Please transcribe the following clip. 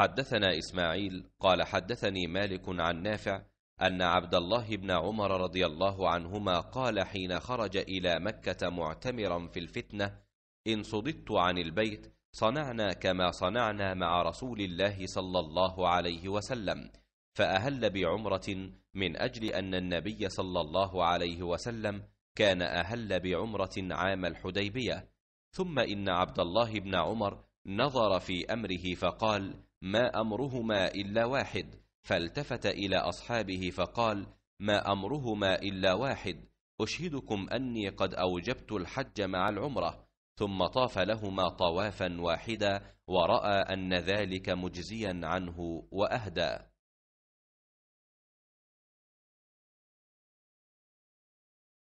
حدثنا إسماعيل قال حدثني مالك عن نافع أن عبد الله بن عمر رضي الله عنهما قال حين خرج إلى مكة معتمرا في الفتنة إن صددت عن البيت صنعنا كما صنعنا مع رسول الله صلى الله عليه وسلم فأهل بعمرة من أجل أن النبي صلى الله عليه وسلم كان أهل بعمرة عام الحديبية. ثم إن عبد الله بن عمر نظر في أمره فقال ما أمرهما إلا واحد. فالتفت إلى أصحابه فقال ما أمرهما إلا واحد. أشهدكم أني قد أوجبت الحج مع العمرة. ثم طاف لهما طوافا واحدا ورأى أن ذلك مجزيا عنه وأهدى.